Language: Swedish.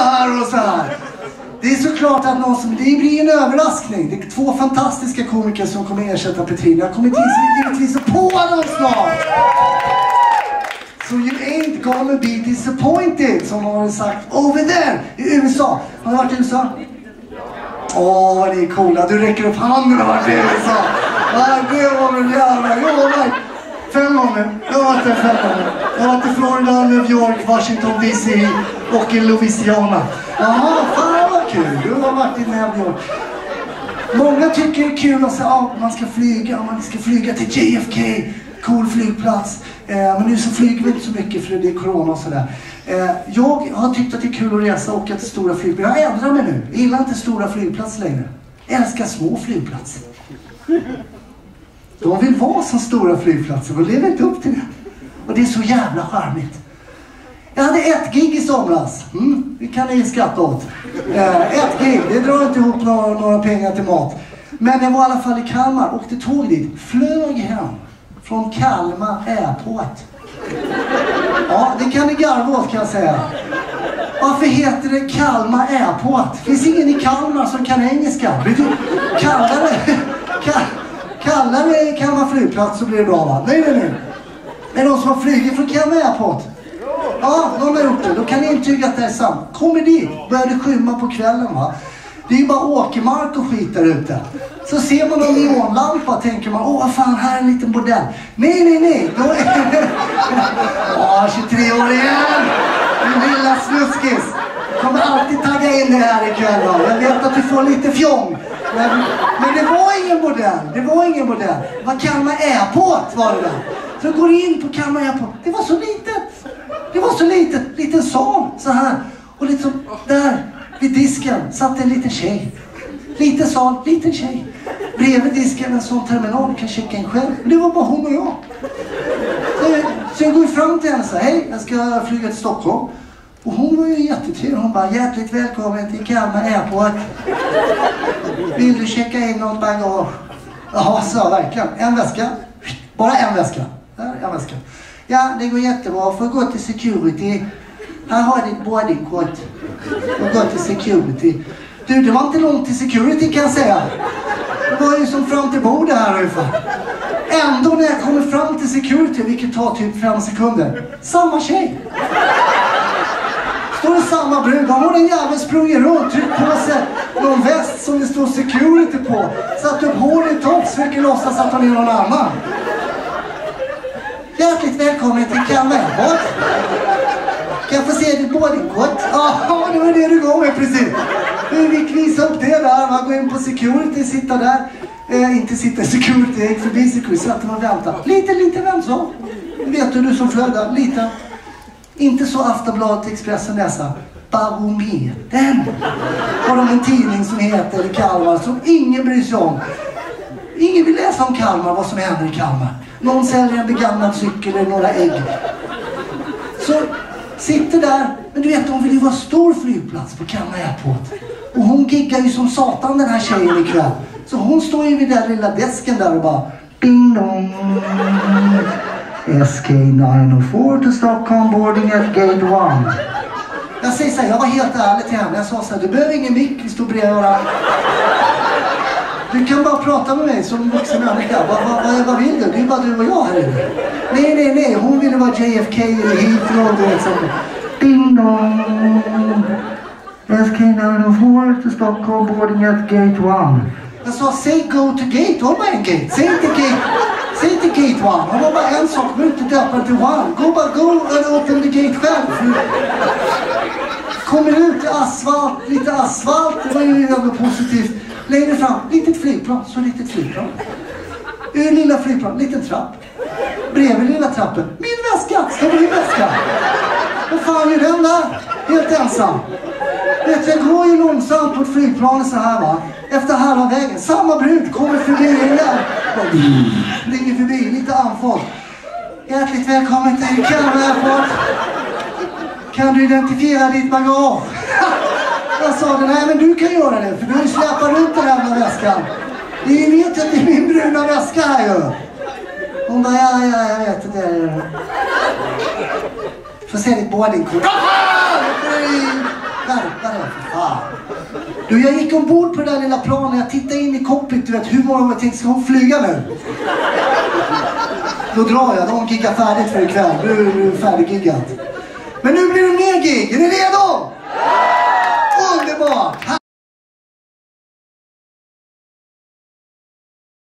här och så här. Det är såklart att någon som, det blir en överraskning. Det är två fantastiska komiker som kommer ersätta Petrina. Jag kommer givetvis att på dem snart. So you ain't gonna be disappointed, som de har sagt over there i USA. Har du varit i USA? Åh, vad ni är coola. Du räcker upp handen och har varit i USA. Ja, det var väl jävla... Jag har varit fem gånger. Jag har varit där fem gånger. Jag har varit i Florida, New York, Washington DC och i Louisiana. Jaha, fan vad kul. Du har varit i New York. Många tycker det är kul att säga, att man ska flyga, man ska flyga till JFK. Cool flygplats. Eh, men nu så flyger vi inte så mycket för det är corona och sådär. Eh, jag har tyckt att det är kul att resa och åka till stora flygplatser. Jag ändrar mig nu. Jag gillar inte stora flygplatser längre. Jag älskar små flygplatser. De vill vara som stora flygplatser och lever inte upp till det. Och det är så jävla charmigt. Jag hade ett gig i somras. Mm, det kan ni skratta åt. Eh, ett gig, det drar inte ihop några, några pengar till mat. Men jag var i alla fall i Kalmar, åkte tåg dit, flög hem från Kalmar Airport. Ja, det kan ni garva åt kan jag säga. Varför heter det Kalmar Airport? Finns ingen i Kalmar som kan engelska? Kalla det, kalla det Kalmar flygplats så blir det bra va? Nej, nej, nej. Är det någon som har flugit från Kalmar Airport? Ja, någon har gjort det. Då kan ni intyga att det är sant. Kommer dit, börjar det skymma på kvällen va. Det är ju bara åkermark och skit där ute. Så ser man någon neonlampa tänker man, åh vad fan, här är en liten bordell. Nej, nej, nej. Då är det... Åh, 23 år igen! Din lilla snuskis. Kommer alltid tagga in det här ikväll va. Jag vet att du får lite fjong. Men, men det var ingen bordell. Det var ingen bordell. Det var Kalmar Airport var det där. Så jag går in på Kalmar Airport. Det var så litet. Det var så litet. Liten sal så här. Och liksom där vid disken satt en liten tjej. Liten sal, liten tjej. Bredvid disken en sån terminal, kan checka in själv. Men det var bara hon och jag. Så jag, går fram till henne och säger, hej, jag ska flyga till Stockholm. Och hon var ju jättetrevlig. Hon bara, hjärtligt välkommen till Kalmar Airport. Vill du checka in något bagage? Ja, så verkligen. En väska. Bara en väska. Där, en väska. Ja, det går jättebra. Får gå till security. Här har jag ditt boardingkort. Får gå till security. Du, det var inte långt till security kan jag säga. Det var ju som fram till bordet här ungefär. Ändå när jag kommer fram till security, vilket tar typ fem sekunder. Samma tjej. Står det samma brud. Har hon en jävel sprungit runt, tryckt på sig någon väst som det står security på. Satt upp hår i tops, försöker låtsas att hon är någon annan. Hjärtligt välkommen till Kalmar Kan jag få se ditt boardingkort? Ja, det var det du gav mig precis. Vi fick visa upp det där, man går in på security, sitta där. Eh, inte sitta i security, jag gick förbi security, satt och väntade. Lite, lite vem så? Vet du, du som flög där, lite. Inte så Aftonbladet, Expressen läsa. Barometern har de en tidning som heter Kalmar som ingen bryr sig om. Ingen vill läsa om Kalmar, vad som händer i Kalmar. Någon säljer en begagnad cykel eller några ägg. Så sitter där, men du vet hon vill ju vara stor flygplats på Kalmar Airport. Och hon giggar ju som satan den här tjejen ikväll. Så hon står ju vid den lilla desken där och bara Ding dong. SK904 to Stockholm boarding at gate 1. Jag säger så här, jag var helt ärlig till henne. Jag sa så här, du behöver ingen mick, vi står bredvid varandra. Du kan bara prata med mig som vuxen människa. Vad, vad, vad, vill du? Det är bara du och jag här inne. Nej, nej, nej. Hon ville vara JFK eller Heathrow. Du vet, Ding dong. SK904 to Stockholm boarding at gate 1. Jag sa, säg go to gate. Hon bara en gate. Säg inte gate. Säg inte gate 1. Hon var bara en sak. Du behöver inte döpa den till one. Gå bara, go and open the gate själv. Kommer ut i asfalt, lite asfalt. Det var ju ändå positivt. Längre fram, litet flygplan. Så litet flygplan. Ur lilla flygplan, liten trapp. Bredvid lilla trappen, min väska! Står min väska. Vad fan är den där? Helt ensam. Vet jag går ju långsamt på ett flygplan så här va. Efter halva vägen. Samma brud kommer förbi igen. Mm. Ringer förbi, lite andfådd. Hjärtligt välkommen till Kalmar Airport. Kan du identifiera ditt bagage? Jag sa det, nej men du kan göra det för du släpar runt den här väskan. Ni vet att det är min bruna väska här ju. Hon bara, ja, ja, jag vet det. Får se ditt boardingkort. skärpa dig för fan. Du, jag gick ombord på det där lilla planet, jag tittade in i cockpit, du vet hur många gånger jag tänkte, ska hon flyga nu? Då drar jag, då har hon giggat färdigt för ikväll. Nu är du färdiggiggat. Men nu blir det mer gig, är ni redo? ンでも